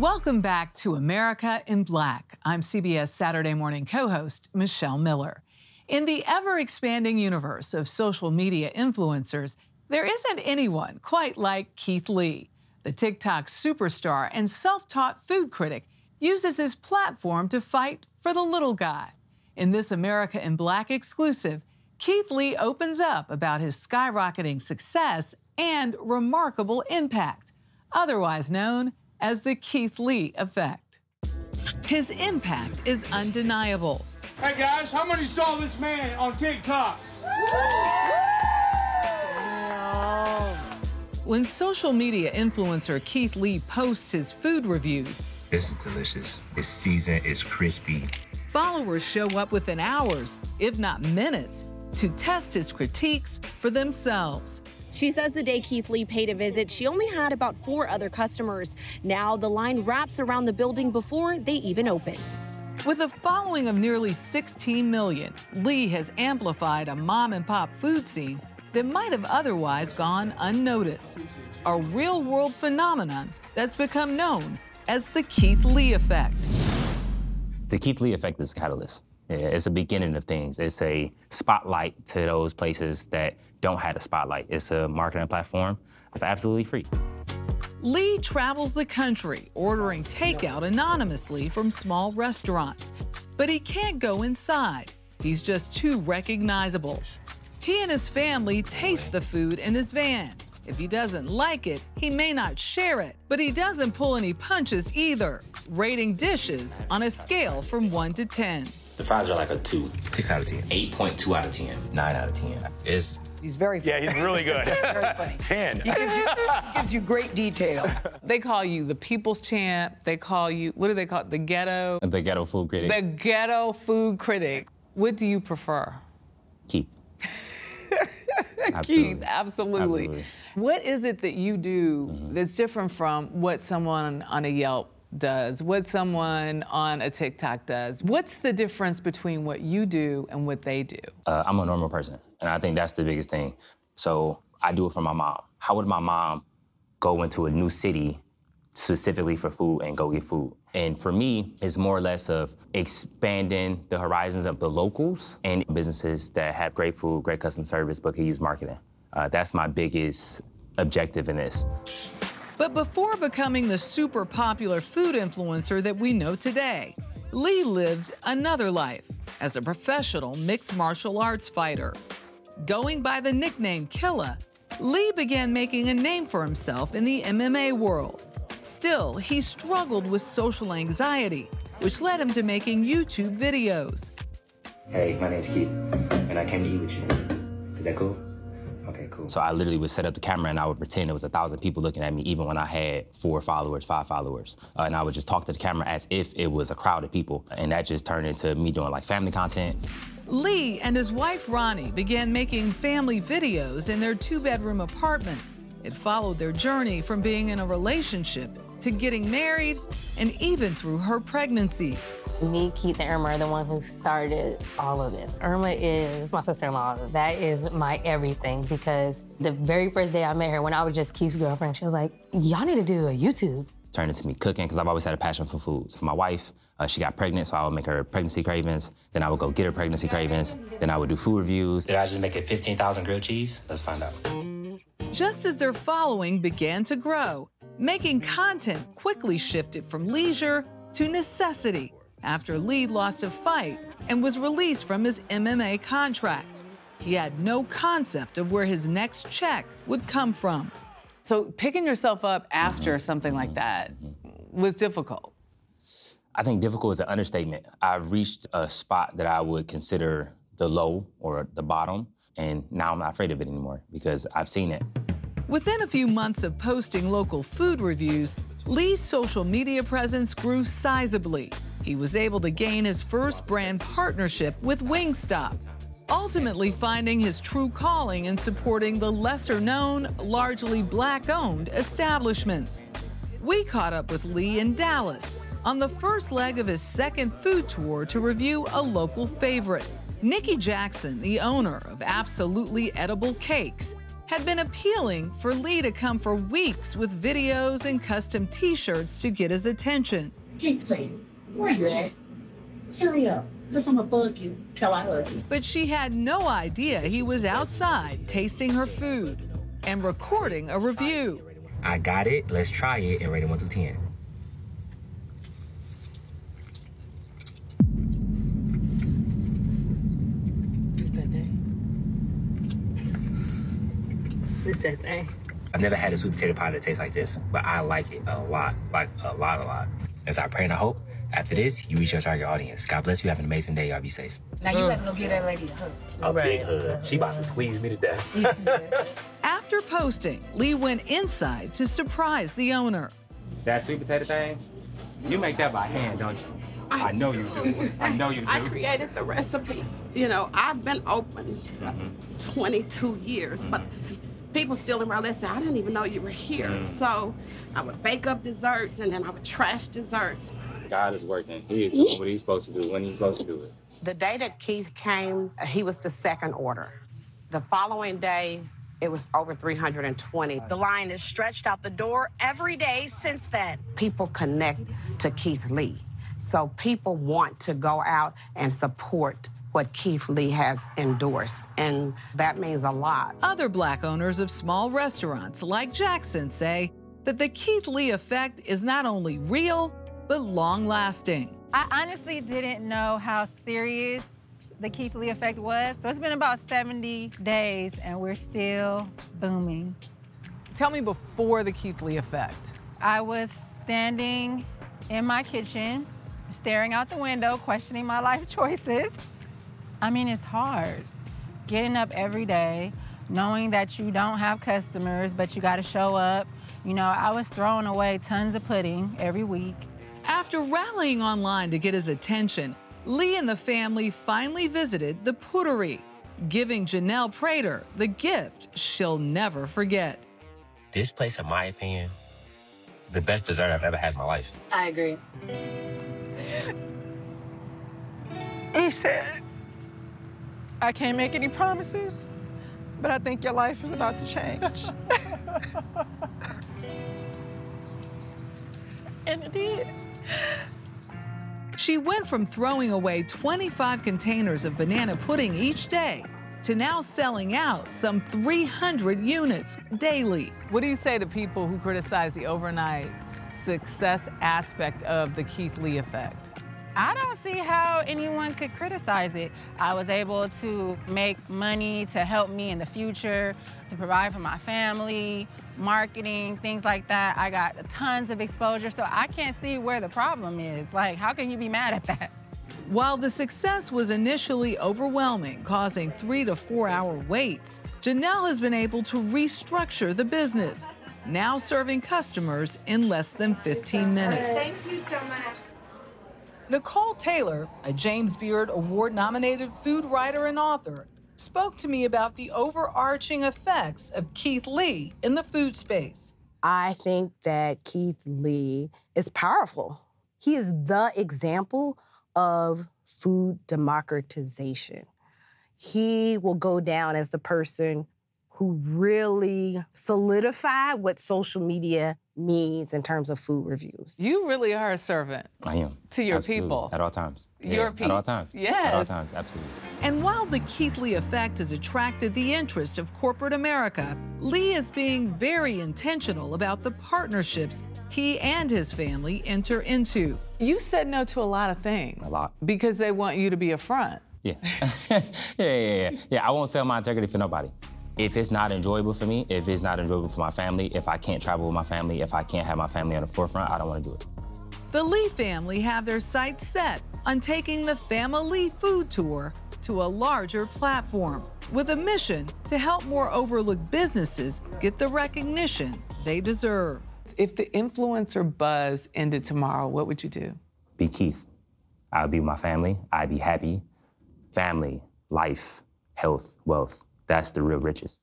Welcome back to America in Black. I'm CBS Saturday morning co host Michelle Miller. In the ever expanding universe of social media influencers, there isn't anyone quite like Keith Lee. The TikTok superstar and self taught food critic uses his platform to fight for the little guy. In this America in Black exclusive, Keith Lee opens up about his skyrocketing success and remarkable impact, otherwise known as the Keith Lee effect. His impact is undeniable. Hey guys, how many saw this man on TikTok? When social media influencer Keith Lee posts his food reviews, this is delicious. This season is crispy. Followers show up within hours, if not minutes, to test his critiques for themselves. She says the day Keith Lee paid a visit, she only had about four other customers. Now the line wraps around the building before they even open. With a following of nearly 16 million, Lee has amplified a mom and pop food scene that might have otherwise gone unnoticed. A real world phenomenon that's become known as the Keith Lee effect. The Keith Lee effect is a catalyst. It's a beginning of things. It's a spotlight to those places that don't have a spotlight. It's a marketing platform. It's absolutely free. Lee travels the country ordering takeout anonymously from small restaurants, but he can't go inside. He's just too recognizable. He and his family taste the food in his van. If he doesn't like it, he may not share it, but he doesn't pull any punches either, rating dishes on a scale from 1 to 10. The fries are like a 2. 6 out of 10. 8.2 out of 10. 9 out of 10. It's He's very funny. Yeah, he's really good. very funny. 10. He gives, you, he gives you great detail. They call you the people's champ. They call you, what do they call it? The ghetto? The ghetto food critic. The ghetto food critic. What do you prefer? Keith. absolutely. Keith, absolutely. absolutely. What is it that you do mm-hmm. that's different from what someone on a Yelp does, what someone on a TikTok does. What's the difference between what you do and what they do? Uh, I'm a normal person, and I think that's the biggest thing. So I do it for my mom. How would my mom go into a new city specifically for food and go get food? And for me, it's more or less of expanding the horizons of the locals and businesses that have great food, great customer service, but can use marketing. Uh, that's my biggest objective in this. But before becoming the super popular food influencer that we know today, Lee lived another life as a professional mixed martial arts fighter. Going by the nickname Killa, Lee began making a name for himself in the MMA world. Still, he struggled with social anxiety, which led him to making YouTube videos. Hey, my name's Keith, and I came to eat with you. Is that cool? Okay, cool. So I literally would set up the camera and I would pretend there was a thousand people looking at me, even when I had four followers, five followers. Uh, and I would just talk to the camera as if it was a crowd of people. And that just turned into me doing like family content. Lee and his wife Ronnie began making family videos in their two bedroom apartment. It followed their journey from being in a relationship to getting married and even through her pregnancies. Me, Keith, and Irma are the one who started all of this. Irma is my sister-in-law. That is my everything because the very first day I met her, when I was just Keith's girlfriend, she was like, y'all need to do a YouTube. Turned into me cooking because I've always had a passion for foods. For my wife, uh, she got pregnant, so I would make her pregnancy cravings. Then I would go get her pregnancy cravings. Then I would do food reviews. Did I just make it 15,000 grilled cheese? Let's find out. Just as their following began to grow, making content quickly shifted from leisure to necessity after Lee lost a fight and was released from his MMA contract. He had no concept of where his next check would come from. So picking yourself up after something like that was difficult. I think difficult is an understatement. I've reached a spot that I would consider the low or the bottom, and now I'm not afraid of it anymore because I've seen it. Within a few months of posting local food reviews, Lee's social media presence grew sizably he was able to gain his first brand partnership with Wingstop, ultimately finding his true calling in supporting the lesser known, largely black owned establishments. We caught up with Lee in Dallas on the first leg of his second food tour to review a local favorite. Nikki Jackson, the owner of Absolutely Edible Cakes, had been appealing for Lee to come for weeks with videos and custom t-shirts to get his attention. Keith Lee, where you at? Hurry up, because I'm going to bug you till I hug you. But she had no idea he was outside tasting her food and recording a review. I got it. Let's try it and rate it 1 to 10. What's that thing? What's that thing? I've never had a sweet potato pie that tastes like this, but I like it a lot, like a lot, a lot. As I pray and I hope, after this, you reach your target audience. God bless you. Have an amazing day. Y'all be safe. Now you have to go get that lady a hug. A big hug. She about to squeeze me to death. After posting, Lee went inside to surprise the owner. That sweet potato thing, you make that by hand, don't you? I know you do. I know you do. I created the recipe. You know, I've been open mm-hmm. 22 years, but mm-hmm. People still in my list I didn't even know you were here. Mm. So I would bake up desserts and then I would trash desserts. God is working. He is doing what he's supposed to do when he's supposed to do it. The day that Keith came, uh, he was the second order. The following day, it was over 320. The line is stretched out the door every day since then. People connect to Keith Lee. So people want to go out and support what Keith Lee has endorsed. And that means a lot. Other black owners of small restaurants like Jackson say that the Keith Lee effect is not only real, but long lasting. I honestly didn't know how serious the Keith Lee effect was. So it's been about 70 days and we're still booming. Tell me before the Keith Lee effect. I was standing in my kitchen, staring out the window, questioning my life choices. I mean, it's hard. Getting up every day, knowing that you don't have customers, but you gotta show up. You know, I was throwing away tons of pudding every week. After rallying online to get his attention, Lee and the family finally visited the Puddery, giving Janelle Prater the gift she'll never forget. This place, in my opinion, the best dessert I've ever had in my life. I agree. He said, I can't make any promises, but I think your life is about to change. and it did. She went from throwing away 25 containers of banana pudding each day to now selling out some 300 units daily. What do you say to people who criticize the overnight success aspect of the Keith Lee effect? I don't see how anyone could criticize it. I was able to make money to help me in the future, to provide for my family, marketing, things like that. I got tons of exposure, so I can't see where the problem is. Like, how can you be mad at that? While the success was initially overwhelming, causing three to four hour waits, Janelle has been able to restructure the business, now serving customers in less than 15 minutes. Thank you so much. Nicole Taylor, a James Beard Award nominated food writer and author, spoke to me about the overarching effects of Keith Lee in the food space. I think that Keith Lee is powerful. He is the example of food democratization. He will go down as the person who really solidified what social media means in terms of food reviews. You really are a servant I am. to your Absolutely. people. At all times. Your yeah, At all times. Yes. At all times, absolutely. And while the Keith Lee effect has attracted the interest of corporate America, Lee is being very intentional about the partnerships he and his family enter into. You said no to a lot of things. A lot. Because they want you to be a front. Yeah. yeah, yeah, yeah. Yeah, I won't sell my integrity for nobody. If it's not enjoyable for me, if it's not enjoyable for my family, if I can't travel with my family, if I can't have my family on the forefront, I don't want to do it. The Lee family have their sights set on taking the Family Food Tour to a larger platform with a mission to help more overlooked businesses get the recognition they deserve. If the influencer buzz ended tomorrow, what would you do? Be Keith. I'd be with my family. I'd be happy. Family, life, health, wealth. That's the real riches.